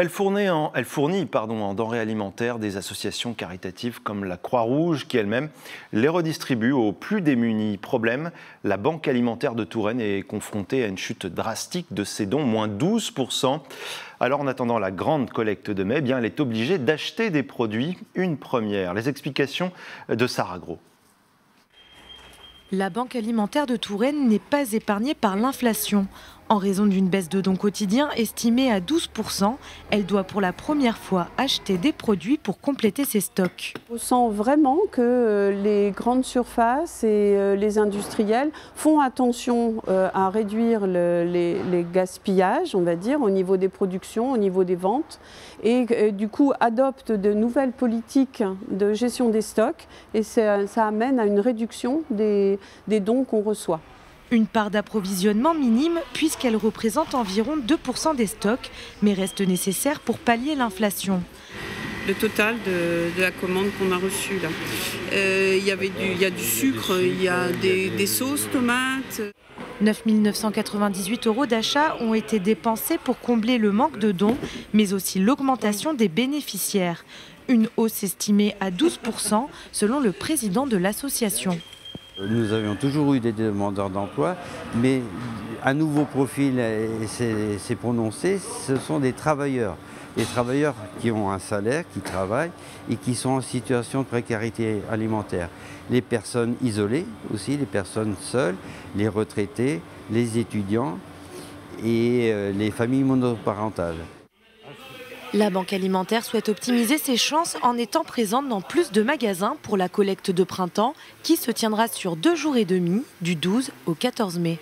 Elle fournit, en, denrées alimentaires des associations caritatives comme la Croix-Rouge qui elle-même les redistribue aux plus démunis. Problème, la Banque alimentaire de Touraine est confrontée à une chute drastique de ses dons, moins 12%. Alors en attendant la grande collecte de mai, eh elle est obligée d'acheter des produits, une première. Les explications de Sarah Gros. La Banque alimentaire de Touraine n'est pas épargnée par l'inflation. En raison d'une baisse de dons quotidiens estimée à 12%, elle doit pour la première fois acheter des produits pour compléter ses stocks. On sent vraiment que euh, les grandes surfaces et euh, les industriels font attention euh, à réduire les, gaspillages, on va dire, au niveau des productions, au niveau des ventes, et du coup adoptent de nouvelles politiques de gestion des stocks, et ça, amène à une réduction des dons qu'on reçoit. Une part d'approvisionnement minime puisqu'elle représente environ 2% des stocks, mais reste nécessaire pour pallier l'inflation le total de, la commande qu'on a reçue. Là. Euh, il, y avait du, il y a du sucre, il y a des, sauces tomates. 9 998 euros d'achat ont été dépensés pour combler le manque de dons, mais aussi l'augmentation des bénéficiaires. Une hausse estimée à 12% selon le président de l'association. Nous avions toujours eu des demandeurs d'emploi, mais un nouveau profil s'est prononcé, ce sont des travailleurs. Des travailleurs qui ont un salaire, qui travaillent et qui sont en situation de précarité alimentaire. Les personnes isolées aussi, les personnes seules, les retraités, les étudiants et euh, les familles monoparentales. La Banque alimentaire souhaite optimiser ses chances en étant présente dans plus de magasins pour la collecte de printemps qui se tiendra sur deux jours et demi, du 12 au 14 mai.